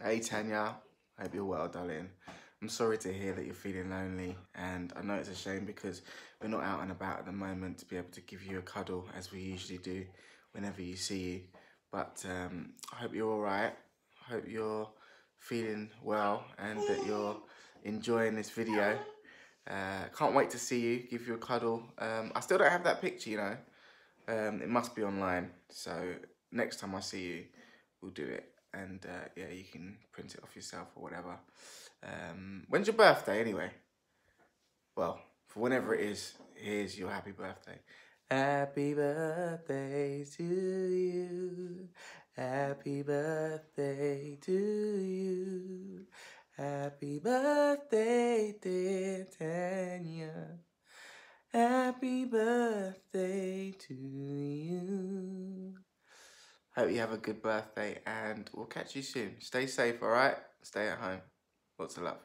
Hey Tanya, hope you're well, darling. I'm sorry to hear that you're feeling lonely, and I know it's a shame because we're not out and about at the moment to be able to give you a cuddle as we usually do whenever you see you. But um, I hope you're all right. I hope you're feeling well and that you're enjoying this video. Uh, can't wait to see you, give you a cuddle. Um, I still don't have that picture, you know. Um, it must be online. So next time I see you, we'll do it. And uh, yeah, you can print it off yourself or whatever. Um, when's your birthday anyway? Well, for whenever it is, here's your happy birthday. Happy birthday to you. Happy birthday to you. Happy birthday, dear Tanya. Happy birthday Hope you have a good birthday and we'll catch you soon. Stay safe, alright? Stay at home. Lots of love.